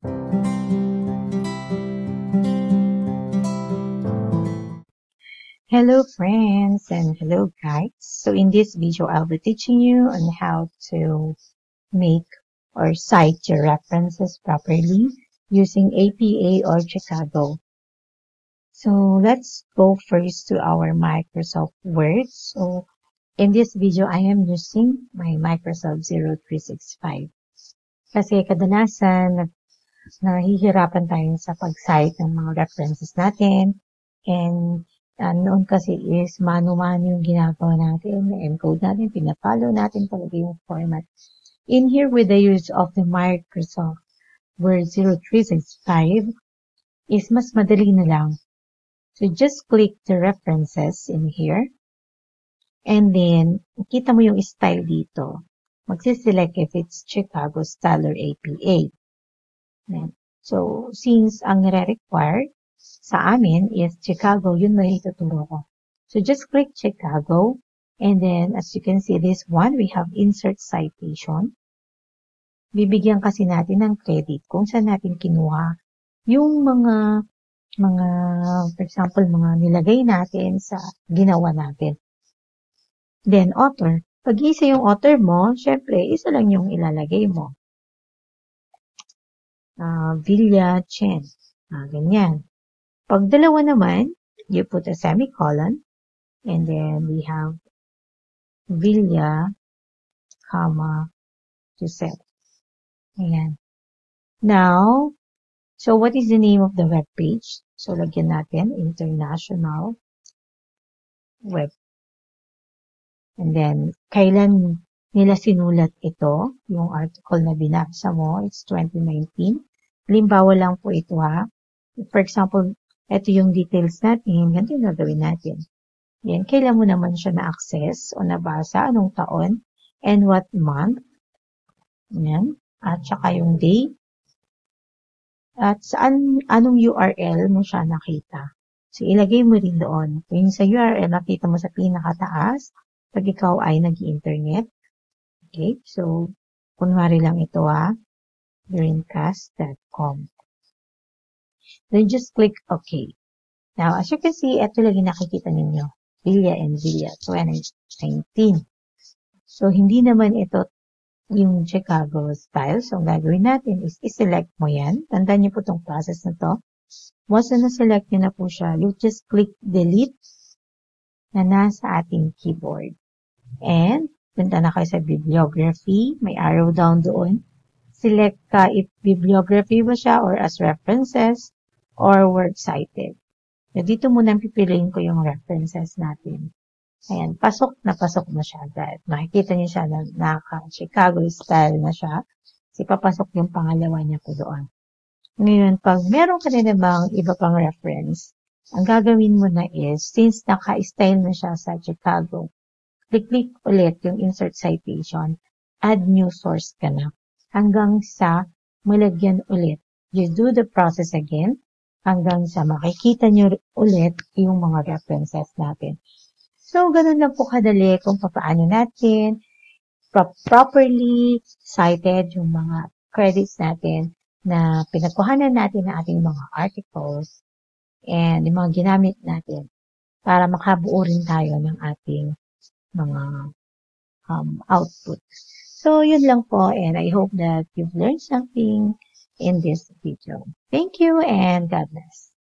Hello friends and hello guys. So in this video, I'll be teaching you on how to make or cite your references properly using APA or Chicago. So let's go first to our Microsoft Word. So in this video, I am using my Microsoft 0365. Kasi kadalasan, nahihirapan tayo sa pag-cite ng mga references natin and uh, noon kasi is mano-mano yung ginagawa natin, encode natin, pinapollow natin talaga yung format. In here, with the use of the Microsoft Word 0365, is mas madali na lang. So, just click the references in here. And then, kita mo yung style dito. Magsiselect if it's Chicago style or APA. So, since ang nire-required sa amin is Chicago, yun na ituturo ko. So just click Chicago. And then, as you can see, this one, we have insert citation. Bibigyan kasi natin ng credit kung saan natin kinuha yung mga, mga, for example, mga nilagay natin sa ginawa natin. Then, author. Pag isa yung author mo, syempre, isa lang yung ilalagay mo. Uh, Villa Chen. Ah, ganyan. Pag dalawa naman, you put a semicolon, and then we have Villa, comma, Joseph. Ayan. Now, so what is the name of the web page? So, lagyan natin, International Web. And then, kailan nila sinulat ito, yung article na binasa mo, it's 2019. Limbawa lang po ito ha. For example, ito yung details natin. Ganito yung gagawin natin. Yan, kailan mo naman siya na-access o nabasa, anong taon, and what month. Yan. At saka yung day. At saan, anong URL mo siya nakita. So, ilagay mo rin doon. Kung sa URL, nakita mo sa pinakataas, pag ikaw ay nag-internet. Okay, so, kunwari lang ito ha, greencast.com. Then just click OK. Now, as you can see, ito lagi nakikita ninyo. Villa and Villa 2019. So, hindi naman ito yung Chicago style. So, ang gagawin natin is i-select mo yan. Tandaan niyo po itong process na to. Once na na-select niyo na po siya, you just click delete na nasa ating keyboard. And, punta na kayo sa bibliography. May arrow down doon. Select ka if bibliography ba siya or as references or works cited. So, dito muna pipiliin ko yung references natin. Ayan, pasok na pasok na siya agad. Makikita niyo siya na naka-Chicago style na siya. Kasi papasok yung pangalawa niya po doon. Ngayon, pag meron ka na namang iba pang reference, ang gagawin mo na is, since naka-style na siya sa Chicago, click-click ulit yung insert citation, add new source ka na. Hanggang sa malagyan ulit. You do the process again hanggang sa makikita nyo ulit yung mga references natin. So, ganun lang po kadali kung paano natin pro properly cited yung mga credits natin na pinagkuhanan natin ng ating mga articles and yung mga ginamit natin para makabuo rin tayo ng ating mga um, output. So, yun lang po and I hope that you've learned something in this video. Thank you and God bless.